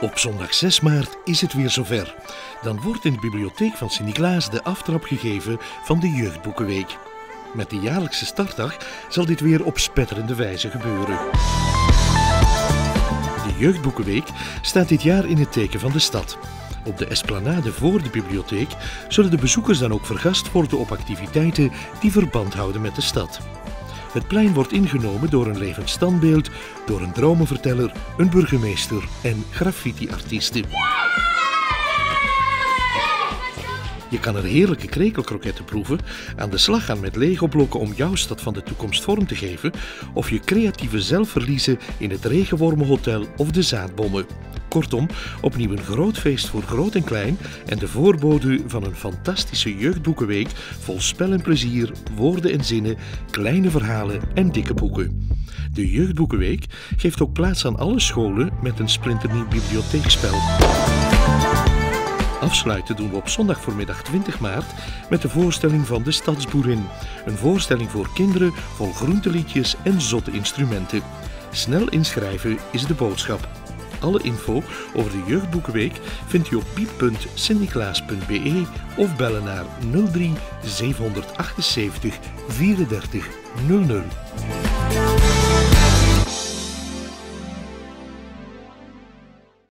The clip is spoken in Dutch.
Op zondag 6 maart is het weer zover. Dan wordt in de bibliotheek van Sint-Niklaas de aftrap gegeven van de Jeugdboekenweek. Met de jaarlijkse startdag zal dit weer op spetterende wijze gebeuren. De Jeugdboekenweek staat dit jaar in het teken van de stad. Op de esplanade voor de bibliotheek zullen de bezoekers dan ook vergast worden op activiteiten die verband houden met de stad. Het plein wordt ingenomen door een levend standbeeld, door een dromenverteller, een burgemeester en graffiti-artiesten. Je kan er heerlijke krekelkroketten proeven, aan de slag gaan met Lego-blokken om jouw stad van de toekomst vorm te geven, of je creatieve zelf verliezen in het Regenwormenhotel of de Zaadbommen. Kortom, opnieuw een groot feest voor groot en klein en de voorbode van een fantastische jeugdboekenweek vol spel en plezier, woorden en zinnen, kleine verhalen en dikke boeken. De Jeugdboekenweek geeft ook plaats aan alle scholen met een splinternieuw bibliotheekspel. Afsluiten doen we op zondag voormiddag 20 maart met de voorstelling van De Stadsboerin. Een voorstelling voor kinderen vol groenteliedjes en zotte instrumenten. Snel inschrijven is de boodschap. Alle info over de Jeugdboekenweek vindt u op piep.sintniklaas.be of bellen naar 03 778 34 00.